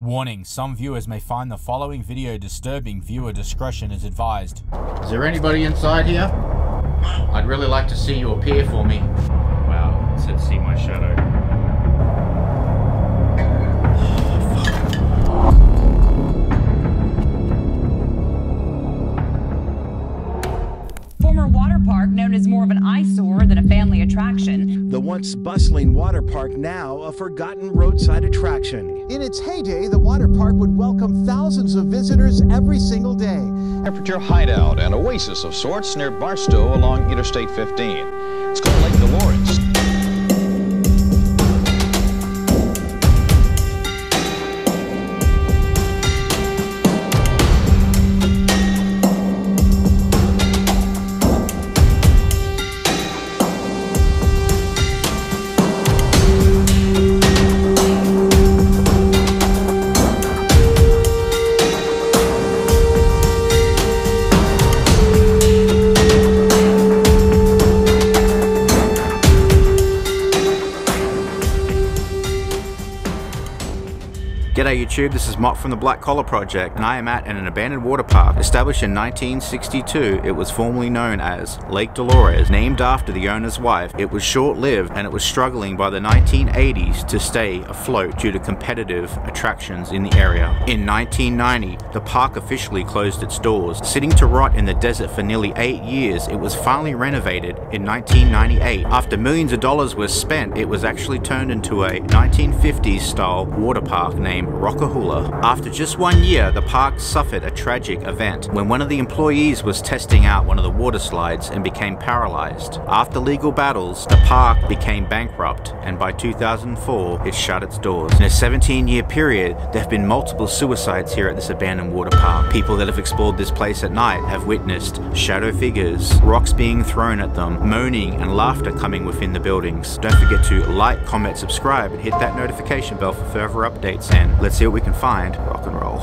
Warning, some viewers may find the following video disturbing. Viewer discretion is advised. Is there anybody inside here? I'd really like to see you appear for me. Wow, it said see my shadow. Park known as more of an eyesore than a family attraction. The once bustling water park now a forgotten roadside attraction. In its heyday, the water park would welcome thousands of visitors every single day. Temperature hideout, an oasis of sorts near Barstow along Interstate 15. It's called Lake Dolores. YouTube, this is Mok from the Black Collar Project and I am at an abandoned water park established in 1962. It was formerly known as Lake Dolores, named after the owner's wife. It was short-lived and it was struggling by the 1980s to stay afloat due to competitive attractions in the area. In 1990, the park officially closed its doors. Sitting to rot in the desert for nearly 8 years, it was finally renovated in 1998. After millions of dollars were spent, it was actually turned into a 1950s style water park named Rock-A-Hoola. After just one year, the park suffered a tragic event when one of the employees was testing out one of the water slides and became paralyzed. After legal battles, the park became bankrupt and by 2004, it shut its doors. In a 17 year period, there have been multiple suicides here at this abandoned water park. People that have explored this place at night have witnessed shadow figures, rocks being thrown at them, moaning and laughter coming within the buildings. Don't forget to like, comment, subscribe, and hit that notification bell for further updates and let's see what we can find. Rock and roll.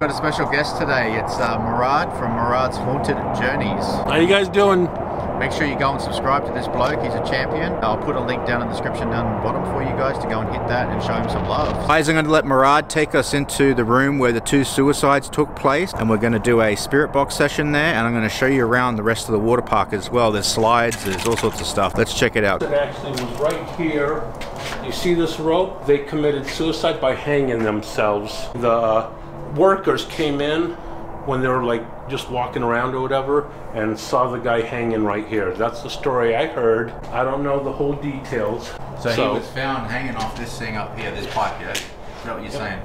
Got a special guest today. It's uh, Murad from Murad's Haunted Journeys. How you guys doing? Make sure you go and subscribe to this bloke. He's a champion. I'll put a link down in the description down the bottom for you guys to go and hit that and show him some love. Guys, I'm going to let Murad take us into the room where the two suicides took place, and we're going to do a spirit box session there, and I'm going to show you around the rest of the water park as well. There's slides, there's all sorts of stuff. Let's check it out. It actually was right here. You see this rope? They committed suicide by hanging themselves. The workers came in when they were like just walking around or whatever and saw the guy hanging right here. That's the story I heard. I don't know the whole details. So, he was found hanging off this thing up here, this pipe, yeah? Is that what you're saying?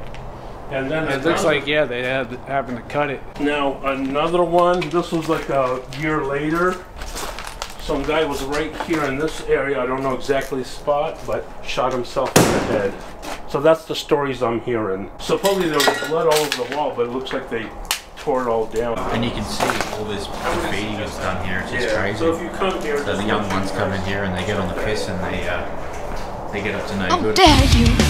and then It looks like yeah, they had having to cut it. Now another one. This was like a year later. Some guy was right here in this area. I don't know exactly the spot, but shot himself in the head. So that's the stories I'm hearing. Supposedly there was blood all over the wall, but it looks like they tore it all down. And you can see all this graffiti that's done here. It's just Yeah, crazy. So if you come here, So the young ones come in here and they get on the piss and they uh, they get up to no How good. dare you!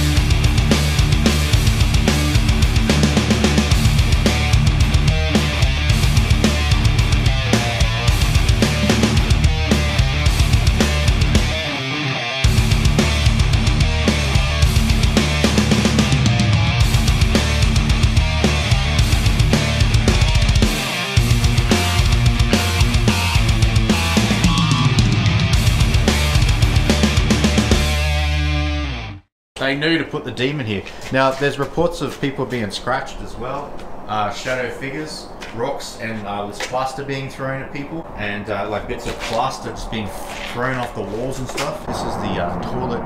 They knew to put the demon here. Now, there's reports of people being scratched as well. Uh, shadow figures, rocks, and uh, there's plaster being thrown at people, and uh, like bits of plaster just being thrown off the walls and stuff. This is the uh, toilet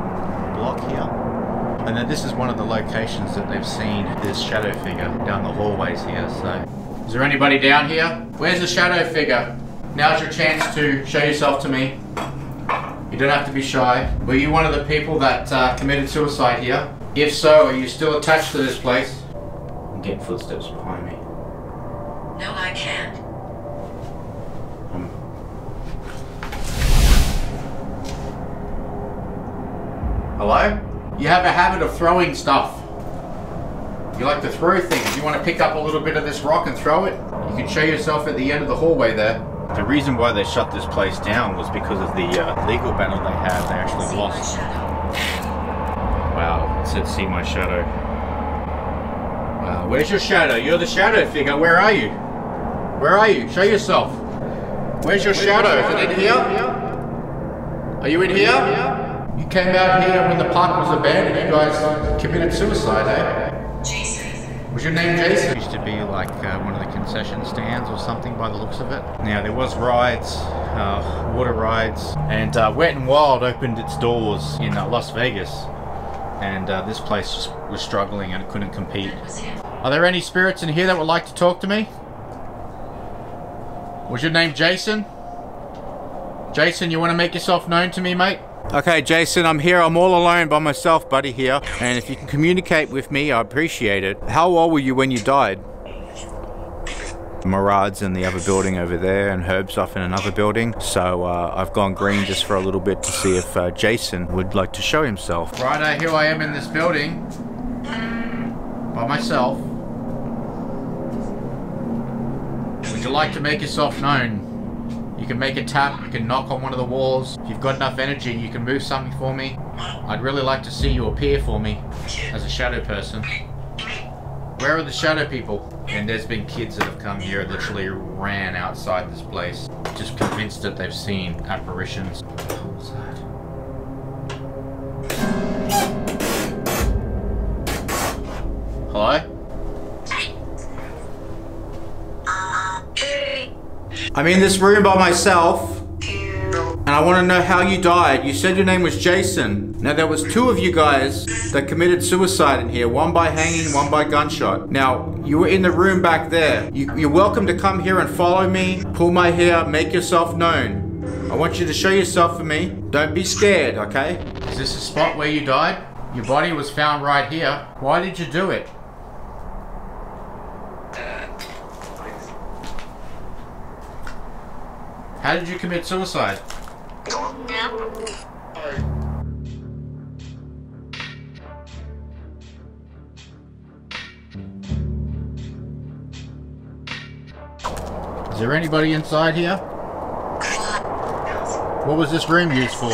block here. And then this is one of the locations that they've seen this shadow figure down the hallways here. So, is there anybody down here? Where's the shadow figure? Now's your chance to show yourself to me. You don't have to be shy. Were you one of the people that uh, committed suicide here? If so, are you still attached to this place? I'm getting footsteps behind me. No, I can't. Hello? You have a habit of throwing stuff. You like to throw things. You want to pick up a little bit of this rock and throw it? You can show yourself at the end of the hallway there. The reason why they shut this place down was because of the uh, legal battle they had. They actually See lost. shadow. Wow, it said see my shadow. Wow, where's your shadow? You're the shadow figure. Where are you? Where are you? Show yourself. Where's your shadow? Is it in here? Are you in here? You came out here when the park was abandoned. You guys committed suicide, eh? Jason. Was your name Jason? Used to be like uh, one of the concession stands or something by the looks of it. Now there was rides, uh, water rides, and uh, Wet and Wild opened its doors in uh, Las Vegas, and uh, this place was struggling and it couldn't compete. Are there any spirits in here that would like to talk to me? Was your name Jason? Jason, you want to make yourself known to me, mate? Okay, Jason, I'm here. I'm all alone by myself, buddy, here. And if you can communicate with me, I appreciate it. How old were you when you died? Murad's in the other building over there, and Herb's off in another building. So uh, I've gone green just for a little bit to see if uh, Jason would like to show himself. Right, here I am in this building by myself. Would you like to make yourself known? You can make a tap, you can knock on one of the walls. If you've got enough energy, you can move something for me. I'd really like to see you appear for me as a shadow person. Where are the shadow people? And there's been kids that have come here, literally ran outside this place, just convinced that they've seen apparitions. What was that? Hello? Uh, I'm in this room by myself, and I want to know how you died. You said your name was Jason. Now there was two of you guys that committed suicide in here, one by hanging, one by gunshot. Now you were in the room back there. You, you're welcome to come here and follow me, pull my hair, make yourself known. I want you to show yourself for me. Don't be scared, okay? Is this the spot where you died? Your body was found right here. Why did you do it? How did you commit suicide? Is there anybody inside here? What was this room used for?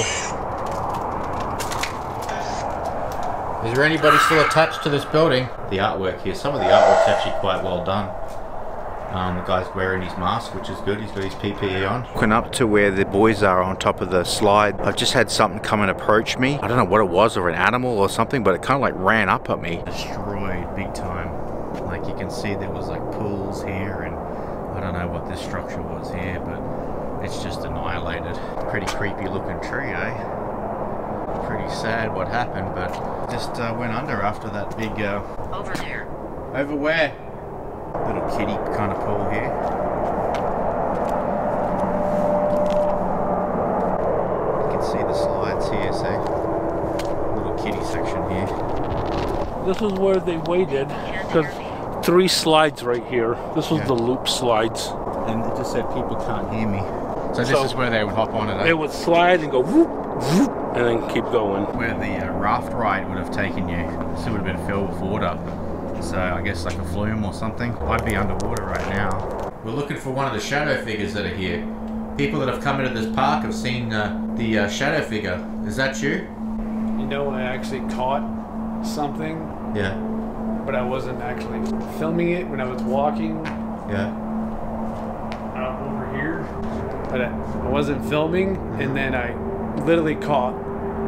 Is there anybody still attached to this building? The artwork here, some of the artwork's actually quite well done. Um, the guy's wearing his mask, which is good. He's got his PPE on. Walking up to where the boys are on top of the slide, I've just had something come and approach me. I don't know what it was, or an animal or something, but it kind of like ran up at me. Destroyed big time. Like you can see there was like pools here and I don't know what this structure was here, but it's just annihilated. Pretty creepy looking tree, eh? Pretty sad what happened, but just uh, went under after that big uh, Over there. over where? Little kiddie kind of pool here. You can see the slides here, see? Little kiddie section here. This is where they waited. Because three slides right here. This was Yeah. the loop slides. And it just said people can't hear me. So this So- is where they would hop on it. eh? They would slide and go whoop, whoop, and then keep going. where the uh, raft ride would have taken you. So it would have been filled with water. So I guess like a flume or something. I'd be underwater right now. We're looking for one of the shadow figures that are here. People that have come into this park have seen uh, the uh, shadow figure. Is that you? You know, I actually caught something, Yeah. but I wasn't actually filming it when I was walking Yeah. out over here. But I, I wasn't filming, and then I literally caught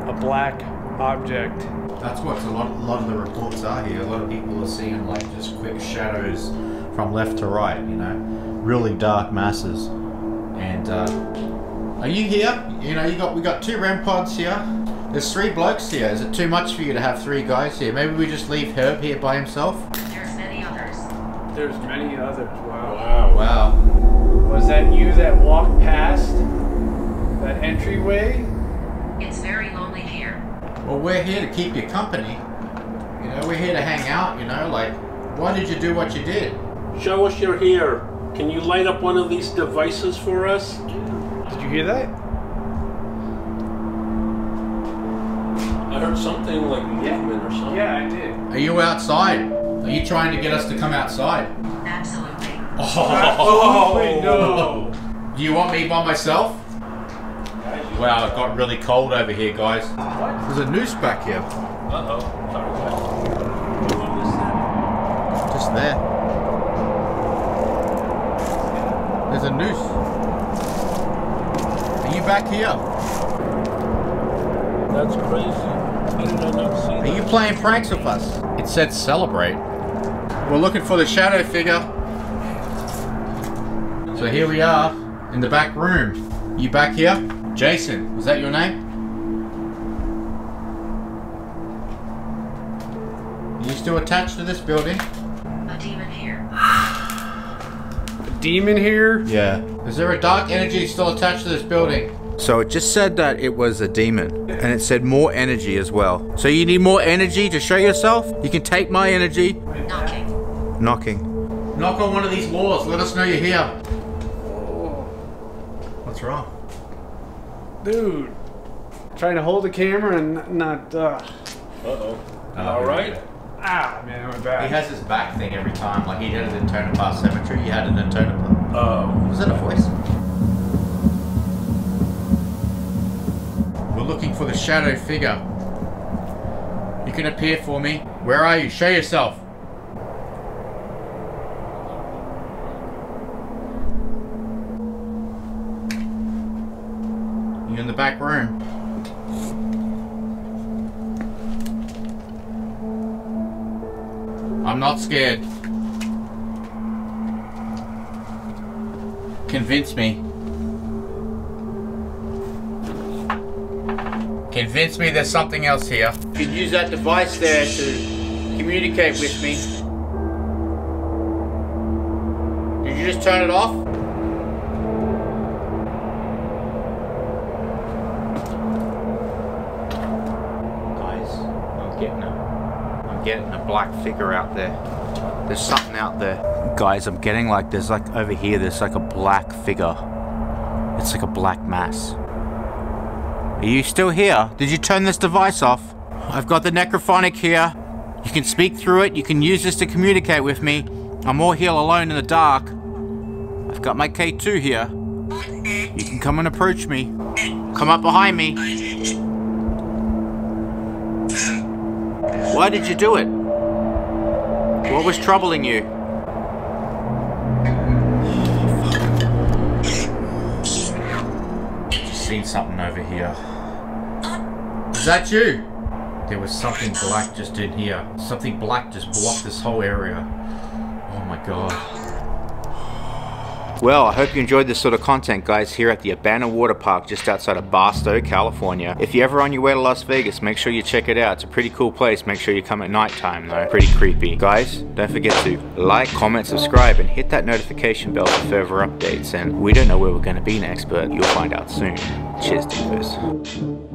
a black object. That's what a lot, a lot of the reports are here. A lot of people are seeing like just quick shadows from left to right, you know, really dark masses. And uh, are you here? You know, you got we got two REM pods here. There's three blokes here. Is it too much for you to have three guys here? Maybe we just leave Herb here by himself. There's many others. There's many others. Wow. Wow. Was that you that walked past that entryway? It's very lonely here. Well, we're here to keep you company. You know, we're here to hang out. You know, like, why did you do what you did? Show us you're here. Can you light up one of these devices for us? Did you hear that? I heard something like movement or something. Yeah, I did. Are you outside? Are you trying to get us to come outside? Absolutely. Oh, Absolutely no. Do you want me by myself? Wow, it got really cold over here, guys. There's a noose back here. Uh-oh. Sorry, Just there. There's a noose. Are you back here? That's crazy. How did I not see Are you playing pranks with us? It said celebrate. We're looking for the shadow figure. So here we are in the back room. You back here? Jason, was that your name? Are you still attached to this building? A demon here. A demon here? Yeah. Is there a dark energy still attached to this building? So it just said that it was a demon, and it said more energy as well. So you need more energy to show yourself? You can take my energy. Knocking. Knocking. Knock on one of these walls. Let us know you're here. Oh. What's wrong? Dude. Trying to hold the camera and not, uh. Uh-oh. All right. Ah, man, my He back. He has his back thing every time. Like he had it in Tonopah Cemetery. He had it in Tonopah. Oh. Was that a voice? We're looking for the shadow figure. You can appear for me. Where are you? Show yourself. The back room? I'm not scared. Convince me. Convince me there's something else here. You can use that device there to communicate with me. Did you just turn it off? Guys, I'm getting a, Getting a black figure out there. There's something out there. Guys, I'm getting like, there's like over here, there's like a black figure. It's like a black mass. Are you still here? Did you turn this device off? I've got the necrophonic here. You can speak through it. You can use this to communicate with me. I'm all here alone in the dark. I've got my K2 here. You can come and approach me. Come up behind me. Why did you do it? What was troubling you? Just seen something over here. Is that you? There was something black just in here. Something black just blocked this whole area. Oh my god. Well, I hope you enjoyed this sort of content, guys, here at the Abandoned Water Park just outside of Barstow, California. If you're ever on your way to Las Vegas, make sure you check it out. It's a pretty cool place. Make sure you come at night time, though. Pretty creepy. Guys, don't forget to like, comment, subscribe, and hit that notification bell for further updates. And we don't know where we're going to be next, but you'll find out soon. Cheers, dingos.